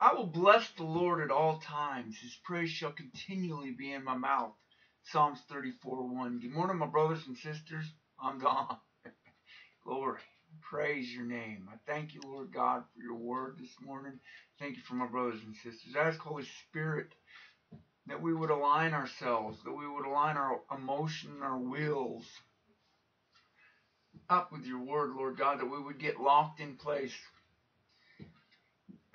I will bless the Lord at all times. His praise shall continually be in my mouth. Psalms 34 1. Good morning, my brothers and sisters. I'm Don. Glory. Praise your name. I thank you, Lord God, for your word this morning. Thank you for my brothers and sisters. I ask, Holy Spirit, that we would align ourselves, that we would align our emotion, our wills up with your word, Lord God, that we would get locked in place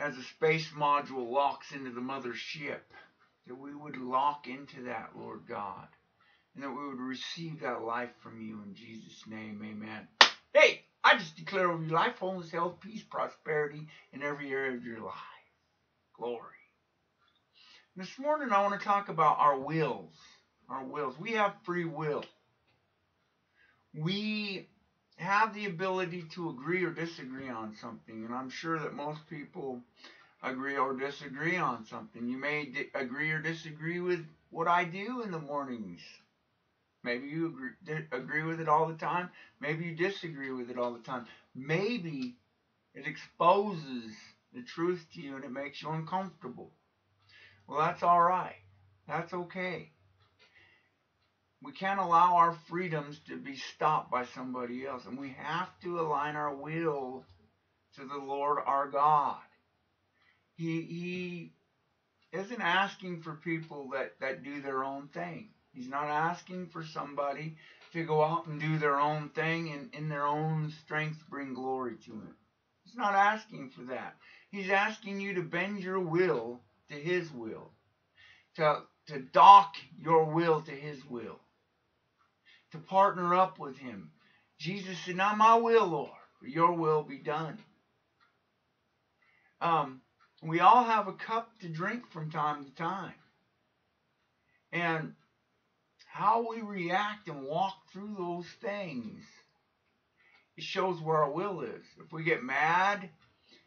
as a space module locks into the mother ship, that we would lock into that, Lord God, and that we would receive that life from you in Jesus' name. Amen. Hey, I just declare over your life wholeness, health, peace, prosperity in every area of your life. Glory. This morning I want to talk about our wills. Our wills. We have free will. We have the ability to agree or disagree on something, and I'm sure that most people agree or disagree on something. You may di- agree or disagree with what I do in the mornings. Maybe you agree, di- agree with it all the time. Maybe you disagree with it all the time. Maybe it exposes the truth to you and it makes you uncomfortable. Well, that's all right. That's okay. We can't allow our freedoms to be stopped by somebody else, and we have to align our will to the Lord our God. He he isn't asking for people that, that do their own thing. He's not asking for somebody to go out and do their own thing and in their own strength bring glory to him. He's not asking for that. He's asking you to bend your will to his will. To to dock your will to his will. To partner up with him. Jesus said, Not my will, Lord, but your will be done. Um, we all have a cup to drink from time to time. And how we react and walk through those things, it shows where our will is. If we get mad,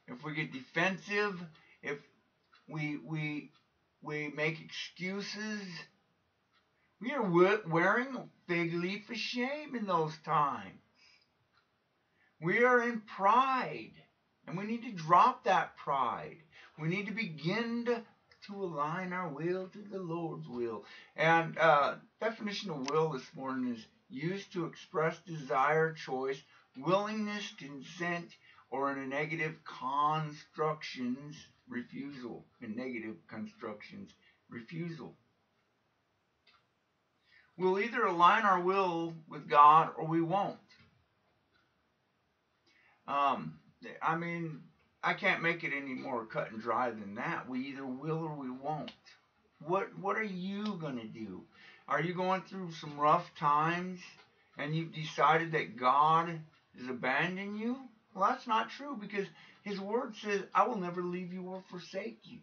if we get defensive, if we we we make excuses, we are wearing a big leaf of shame in those times. We are in pride, and we need to drop that pride. We need to begin to, to align our will to the Lord's will. And uh, definition of will this morning is used to express desire, choice, willingness, consent, or in a negative constructions, refusal. In negative constructions, refusal. We'll either align our will with God or we won't. Um, I mean, I can't make it any more cut and dry than that. We either will or we won't. What What are you gonna do? Are you going through some rough times and you've decided that God has abandoned you? Well, that's not true because His Word says, "I will never leave you or forsake you."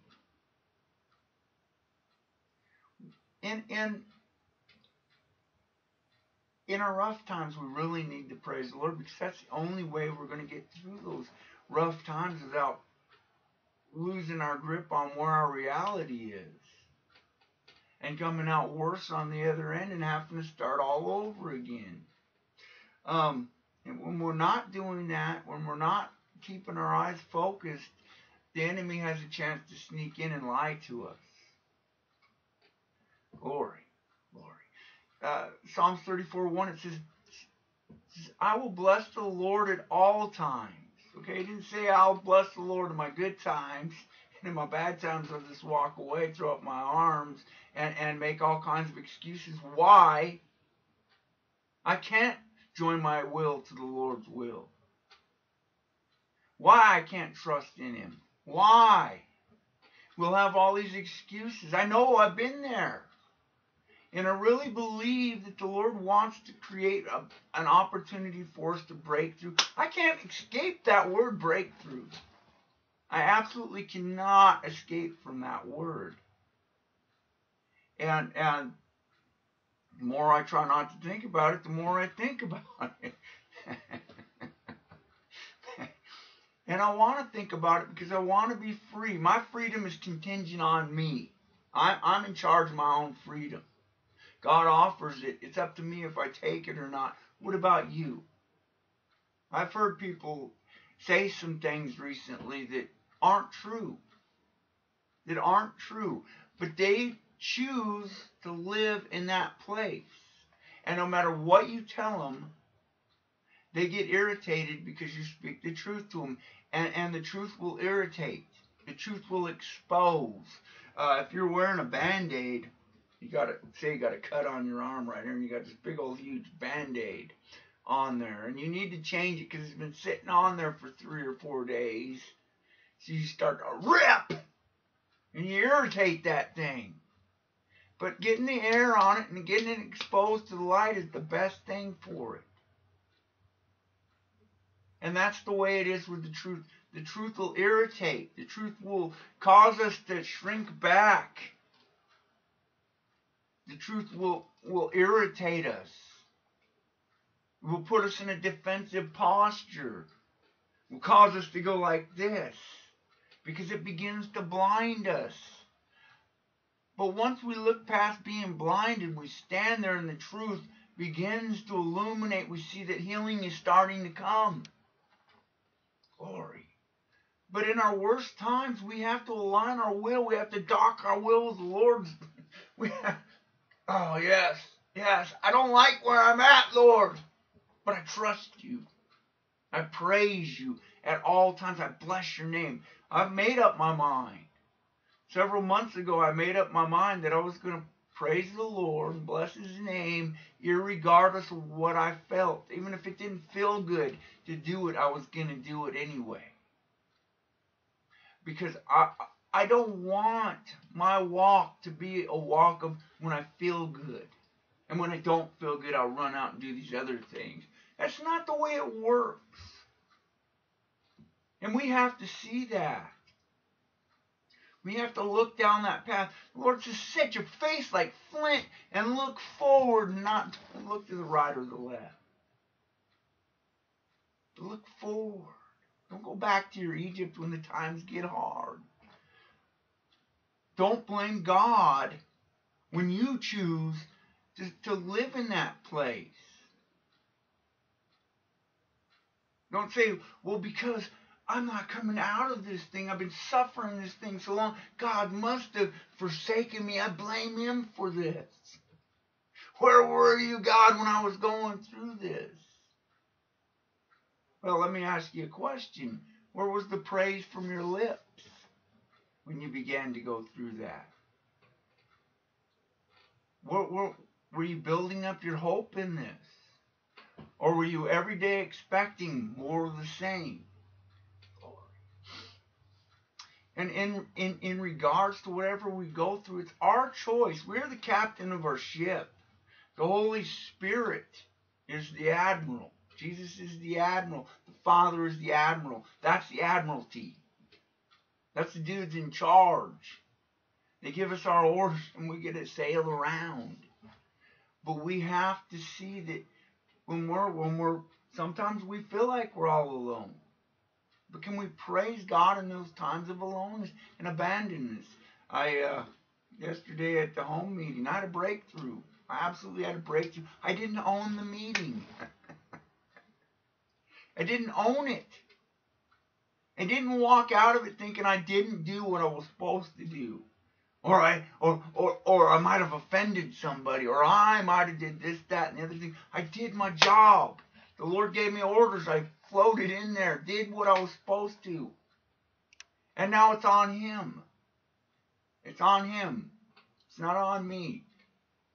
And and in our rough times, we really need to praise the Lord because that's the only way we're going to get through those rough times without losing our grip on where our reality is and coming out worse on the other end and having to start all over again. Um, and when we're not doing that, when we're not keeping our eyes focused, the enemy has a chance to sneak in and lie to us. Glory, glory. Uh, Psalms 34 1, it says, I will bless the Lord at all times. Okay, it didn't say I'll bless the Lord in my good times. And in my bad times, I'll just walk away, throw up my arms, and, and make all kinds of excuses why I can't join my will to the Lord's will. Why I can't trust in Him. Why? We'll have all these excuses. I know I've been there. And I really believe that the Lord wants to create a, an opportunity for us to break through. I can't escape that word breakthrough. I absolutely cannot escape from that word. And and the more I try not to think about it, the more I think about it. and I want to think about it because I want to be free. My freedom is contingent on me. I'm, I'm in charge of my own freedom. God offers it. It's up to me if I take it or not. What about you? I've heard people say some things recently that aren't true. that aren't true, but they choose to live in that place. And no matter what you tell them, they get irritated because you speak the truth to them. And, and the truth will irritate. The truth will expose. Uh, if you're wearing a band-aid, you got to say you got a cut on your arm right here, and you got this big old huge band-aid on there, and you need to change it because it's been sitting on there for three or four days. So you start to rip, and you irritate that thing. But getting the air on it and getting it exposed to the light is the best thing for it. And that's the way it is with the truth. The truth will irritate. The truth will cause us to shrink back. The truth will, will irritate us. It will put us in a defensive posture. It will cause us to go like this because it begins to blind us. But once we look past being blinded, we stand there and the truth begins to illuminate. We see that healing is starting to come. Glory. But in our worst times, we have to align our will. We have to dock our will with the Lord's. We have, oh, yes, yes. I don't like where I'm at, Lord, but I trust you. I praise you at all times. I bless your name. I've made up my mind. Several months ago, I made up my mind that I was going to praise the Lord and bless his name, regardless of what I felt. Even if it didn't feel good to do it, I was going to do it anyway because I I don't want my walk to be a walk of when I feel good. And when I don't feel good, I'll run out and do these other things. That's not the way it works. And we have to see that. We have to look down that path. Lord, just set your face like flint and look forward, not look to the right or the left. Look forward. Don't go back to your Egypt when the times get hard. Don't blame God when you choose to, to live in that place. Don't say, well, because I'm not coming out of this thing. I've been suffering this thing so long. God must have forsaken me. I blame him for this. Where were you, God, when I was going through this? Well, let me ask you a question. Where was the praise from your lips when you began to go through that? Where, where, were you building up your hope in this? Or were you every day expecting more of the same? And in, in, in regards to whatever we go through, it's our choice. We're the captain of our ship. The Holy Spirit is the admiral. Jesus is the admiral. The Father is the admiral. That's the admiralty. That's the dudes in charge. They give us our orders and we get to sail around. But we have to see that when we're when we're sometimes we feel like we're all alone. But can we praise God in those times of aloneness and abandonness? I uh, yesterday at the home meeting, I had a breakthrough. I absolutely had a breakthrough. I didn't own the meeting. I didn't own it. I didn't walk out of it thinking I didn't do what I was supposed to do. Or I or or or I might have offended somebody, or I might have did this, that, and the other thing. I did my job. The Lord gave me orders. I floated in there, did what I was supposed to. And now it's on him. It's on him. It's not on me.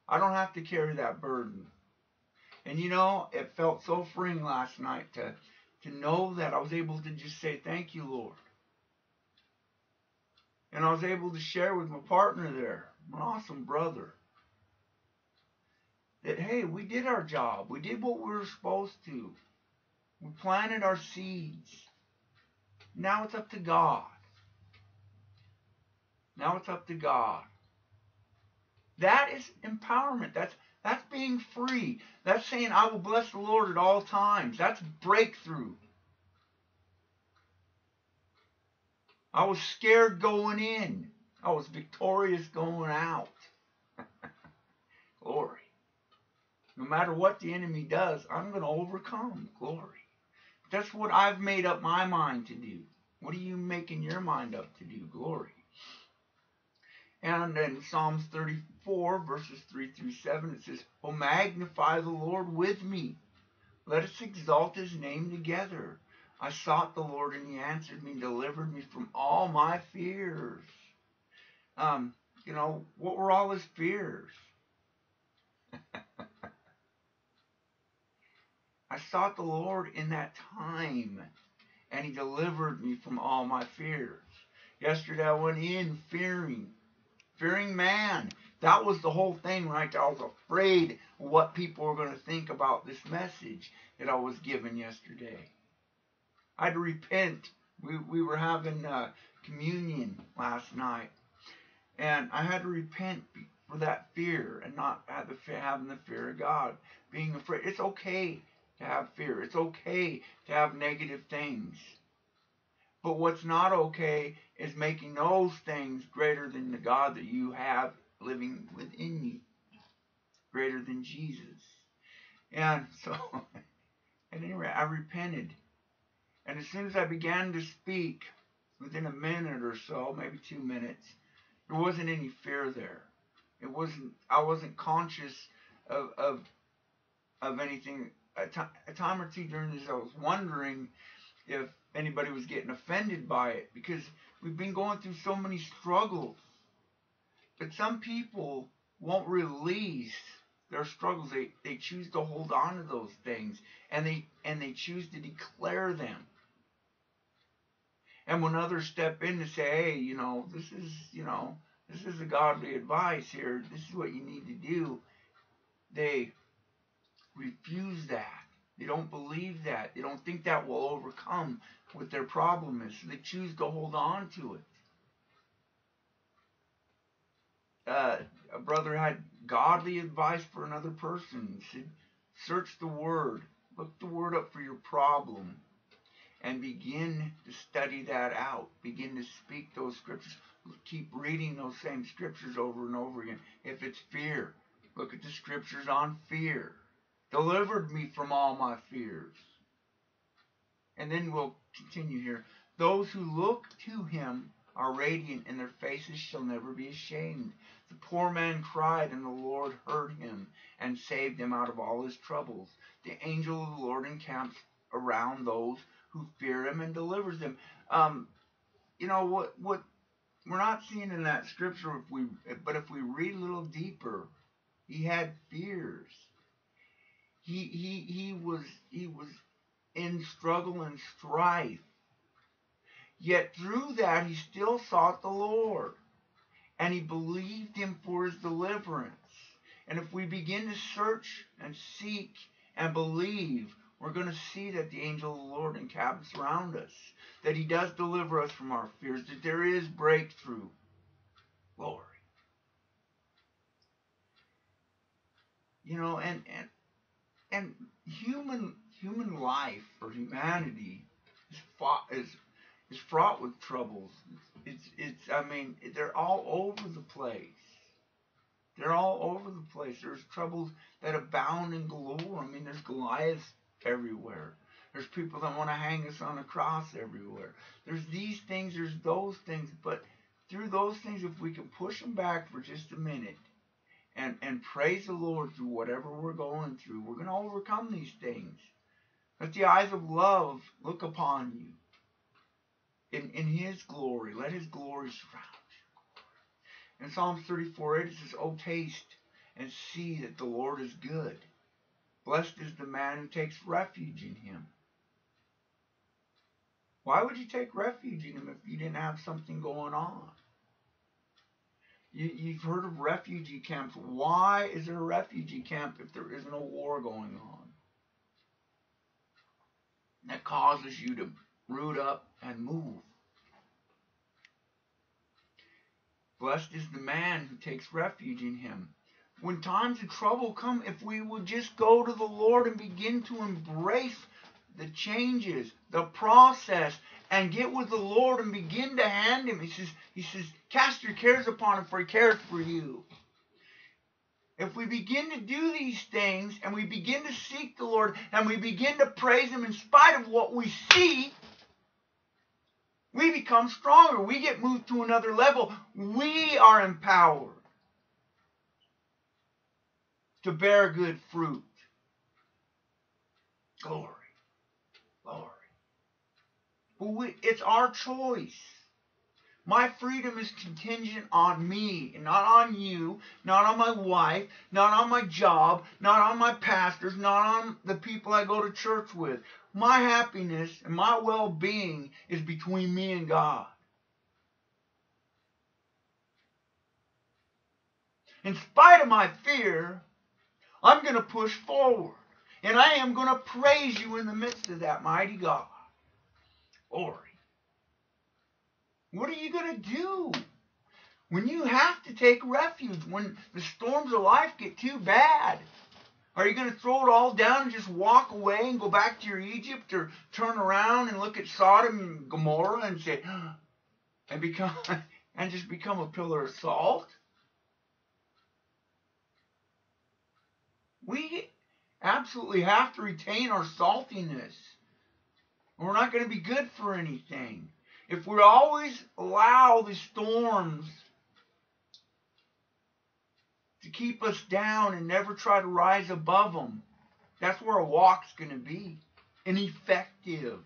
I don't have to carry that burden. And you know, it felt so freeing last night to, to know that I was able to just say, Thank you, Lord. And I was able to share with my partner there, my awesome brother, that, hey, we did our job. We did what we were supposed to. We planted our seeds. Now it's up to God. Now it's up to God. That is empowerment. That's that's being free. That's saying, I will bless the Lord at all times. That's breakthrough. I was scared going in. I was victorious going out. Glory. No matter what the enemy does, I'm going to overcome. Glory. That's what I've made up my mind to do. What are you making your mind up to do? Glory. And in Psalms 34, verses 3 through 7, it says, Oh, magnify the Lord with me. Let us exalt his name together. I sought the Lord, and he answered me, and delivered me from all my fears. Um, you know, what were all his fears? I sought the Lord in that time, and he delivered me from all my fears. Yesterday I went in fearing, fearing man. That was the whole thing, right? I was afraid what people were going to think about this message that I was given yesterday. I had to repent. We, we were having uh, communion last night, and I had to repent for that fear and not have the, having the fear of God. Being afraid. It's okay to have fear. It's okay to have negative things. But what's not okay is making those things greater than the God that you have living within you, greater than Jesus. And so, at any rate, I repented. And as soon as I began to speak, within a minute or so, maybe two minutes, there wasn't any fear there. It wasn't. I wasn't conscious of of of anything. A, time or two during this, I was wondering if anybody was getting offended by it because we've been going through so many struggles. But some people won't release their struggles. They they choose to hold on to those things and they and they choose to declare them. And when others step in to say, hey, you know, this is, you know, this is a godly advice here. This is what you need to do. They refuse that. They don't believe that. They don't think that will overcome what their problem is. So they choose to hold on to it. Uh, a brother had godly advice for another person. He said, search the word. Look the word up for your problem and begin to study that out. Begin to speak those scriptures. Keep reading those same scriptures over and over again. If it's fear, look at the scriptures on fear. Delivered me from all my fears. And then we'll continue here. Those who look to him are radiant, and their faces shall never be ashamed. The poor man cried, and the Lord heard him and saved him out of all his troubles. The angel of the Lord encamps around those who fear him and delivers them. Um, you know what? What we're not seeing in that scripture, if we, but if we read a little deeper, he had fears. He he he was he was in struggle and strife. Yet through that he still sought the Lord, and he believed him for his deliverance. And if we begin to search and seek and believe, we're going to see that the angel of the Lord encamps around us, that he does deliver us from our fears, that there is breakthrough. Glory. You know, and and and human human life or humanity is fought is is fraught with troubles. It's it's I mean they're all over the place. They're all over the place. There's troubles that abound in galore. I mean, there's Goliaths everywhere. There's people that want to hang us on a cross everywhere. There's these things, there's those things, but through those things, if we can push them back for just a minute and, and praise the Lord through whatever we're going through, we're going to overcome these things. Let the eyes of love look upon you in, in His glory. Let His glory surround you. In Psalms 34 8, it says, Oh, taste and see that the Lord is good. Blessed is the man who takes refuge in him. Why would you take refuge in him if you didn't have something going on? You, have heard of refugee camps. Why is there a refugee camp if there isn't a war going on? That causes you to root up and move. Blessed is the man who takes refuge in him when times of trouble come, if we would just go to the Lord and begin to embrace the changes, the process, and get with the Lord and begin to hand Him. He says, He says, cast your cares upon Him, for He cares for you. If we begin to do these things and we begin to seek the Lord and we begin to praise Him in spite of what we see, We become stronger. We get moved to another level. We are empowered to bear good fruit. Glory. But we, it's our choice. My freedom is contingent on me, and not on you, not on my wife, not on my job, not on my pastors, not on the people I go to church with. My happiness and my well being is between me and God. In spite of my fear, I'm going to push forward. And I am going to praise you in the midst of that, mighty God. Glory. What are you going to do? When you have to take refuge, when the storms of life get too bad, are you going to throw it all down and just walk away and go back to your Egypt or turn around and look at Sodom and Gomorrah and say, and become, and just become a pillar of salt? We absolutely have to retain our saltiness. We're not going to be good for anything. If we always allow the storms to keep us down and never try to rise above them, that's where our walk's going to be ineffective.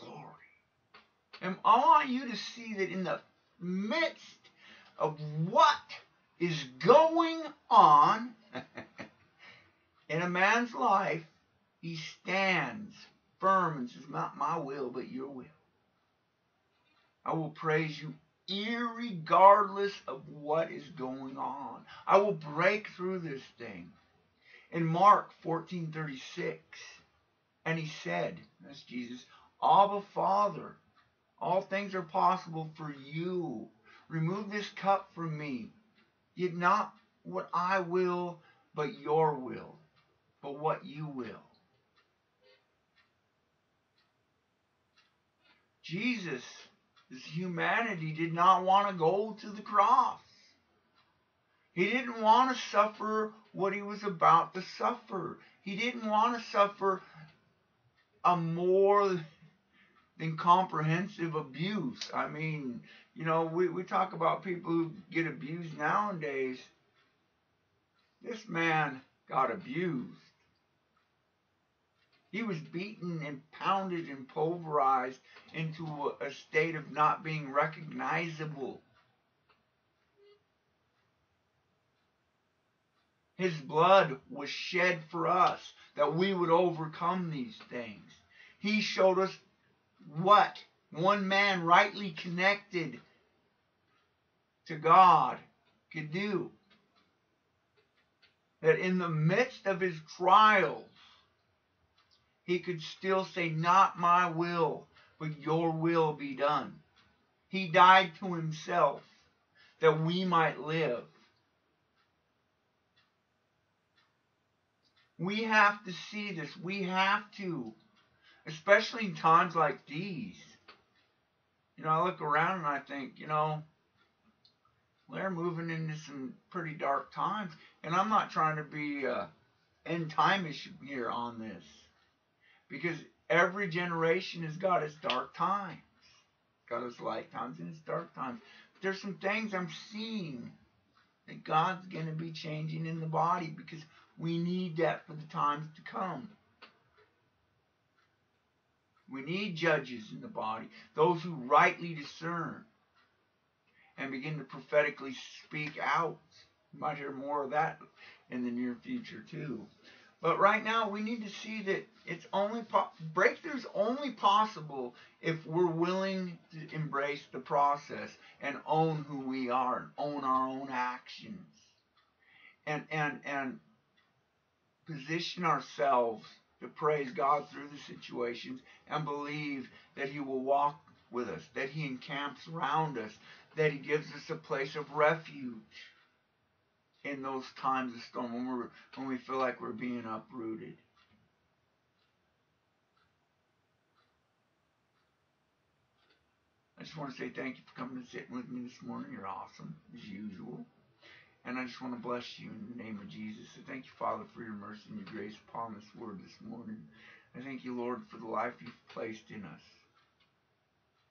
Glory. And I want you to see that in the midst of what is going on in a man's life, he stands firm and says, Not my will, but your will. I will praise you regardless of what is going on. I will break through this thing. In Mark 14:36, and he said, that's Jesus, Abba Father, all things are possible for you. Remove this cup from me. Yet not what I will, but your will, but what you will. Jesus, his humanity, did not want to go to the cross. He didn't want to suffer what he was about to suffer. He didn't want to suffer a more than comprehensive abuse. I mean, you know, we, we talk about people who get abused nowadays. This man got abused. He was beaten and pounded and pulverized into a state of not being recognizable. His blood was shed for us that we would overcome these things. He showed us what one man rightly connected to God could do. That in the midst of his trials, he could still say, Not my will, but your will be done. He died to himself that we might live. We have to see this. We have to, especially in times like these. You know, I look around and I think, you know, they're moving into some pretty dark times. And I'm not trying to be uh, end timeish here on this because every generation has got its dark times, got its light times and its dark times. But there's some things I'm seeing that God's going to be changing in the body because we need that for the times to come. We need judges in the body, those who rightly discern and begin to prophetically speak out. You might hear more of that in the near future too. But right now, we need to see that it's only po- breakthroughs only possible if we're willing to embrace the process and own who we are and own our own actions and and and position ourselves to praise God through the situations and believe that He will walk with us, that He encamps around us, that He gives us a place of refuge in those times of storm when we're when we feel like we're being uprooted. I just want to say thank you for coming and sitting with me this morning. You're awesome, as usual. And I just want to bless you in the name of Jesus. So thank you, Father, for your mercy and your grace upon this word this morning. I thank you, Lord, for the life you've placed in us.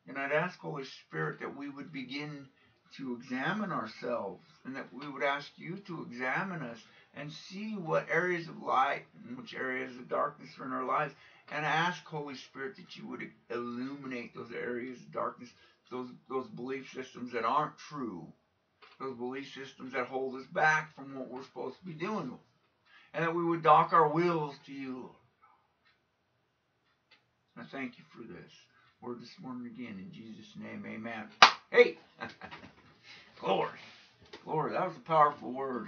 And I'd ask, Holy Spirit, that we would begin to examine ourselves and that we would ask you to examine us and see what areas of light and which areas of darkness are in our lives and ask Holy Spirit that you would illuminate those areas of darkness, those those belief systems that aren't true, those belief systems that hold us back from what we're supposed to be doing, and that we would dock our wills to you. I thank you for this word this morning again in Jesus' name, Amen. Hey, glory, glory. That was a powerful word.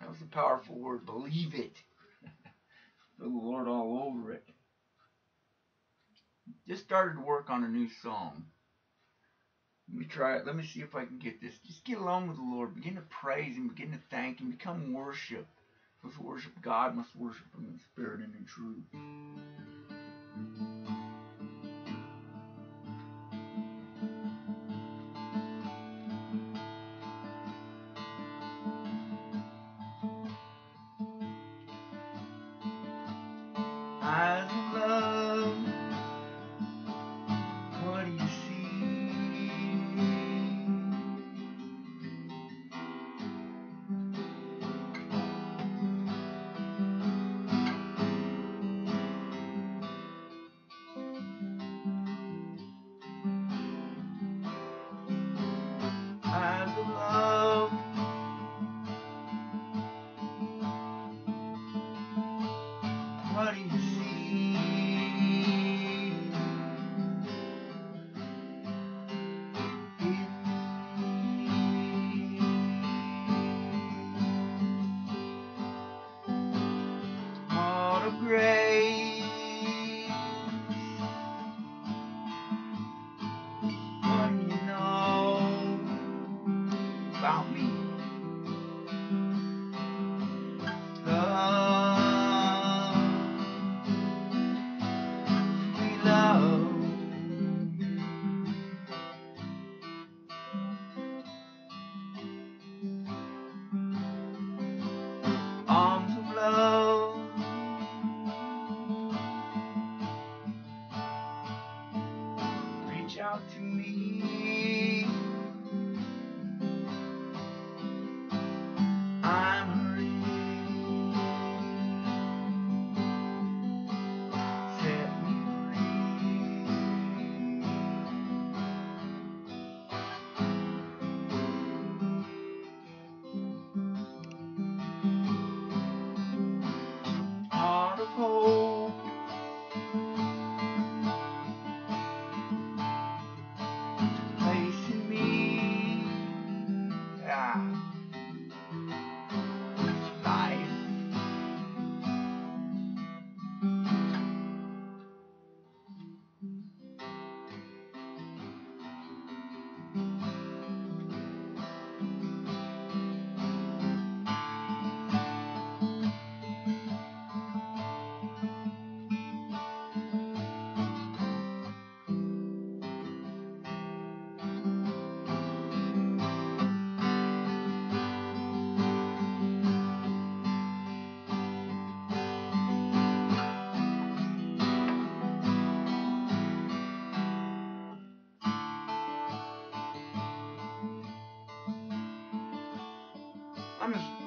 That was a powerful word. Believe it. the Lord all over it. Just started to work on a new song. Let me try it. Let me see if I can get this. Just get along with the Lord. Begin to praise Him. Begin to thank Him. Become worship. Those worship God must worship Him in spirit and in truth.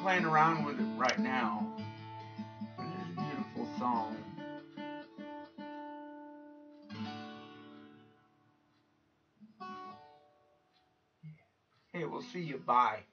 Playing around with it right now. It is a beautiful song. Hey, we'll see you. Bye.